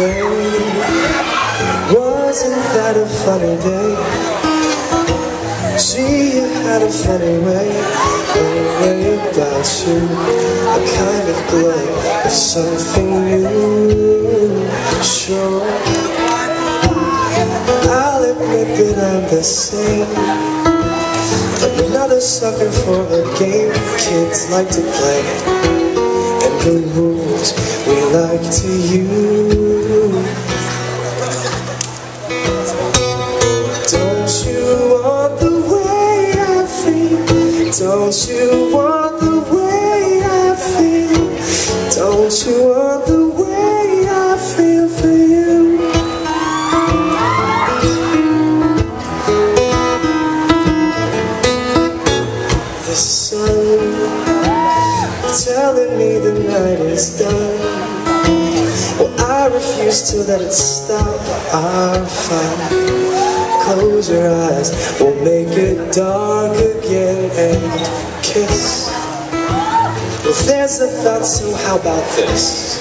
say Wasn't that a funny day? She had a funny way. A way about you. A kind of glow Of something new. Sure. I'll admit that I'm the same. Another sucker for a game. Kids like to play. And the rules we like to use Don't you want the way I feel? Don't you want the way I feel for you? The sun telling me the night is done. Well, I refuse to let it stop our fight. Close your eyes, we'll make it dark kiss. Well, there's a thought, so how about this?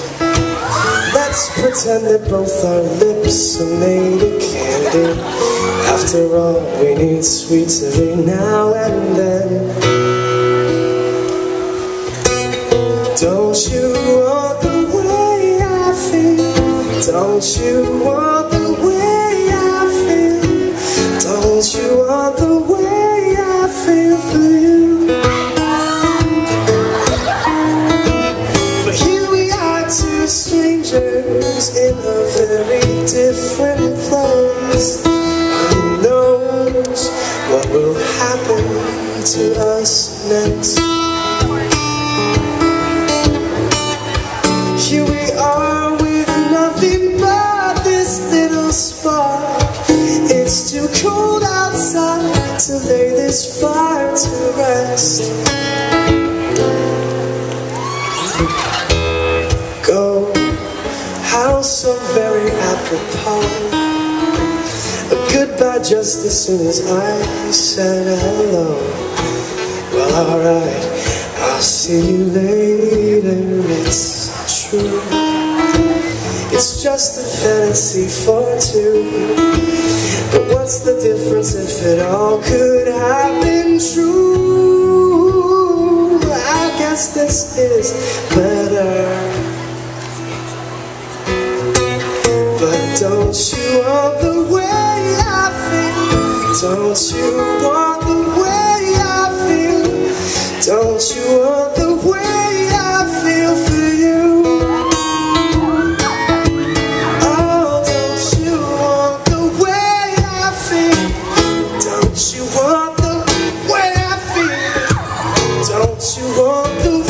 Let's pretend that both our lips are made of candy. After all, we need sweets every now and then. Don't you want the way I feel? Don't you want in a very different place. Who knows what will happen to us next? Here we are with nothing but this little spark. It's too cold outside to lay this fire to rest. Apropos. A goodbye just as soon as I said hello. Well, alright, I'll see you later. It's true. It's just a fantasy for two. But what's the difference if it all could have been true? I guess this is better. Don't you want the way I feel? Don't you want the way I feel? Don't you want the way I feel for you? Oh, don't you want the way I feel? Don't you want the way I feel? Don't you want the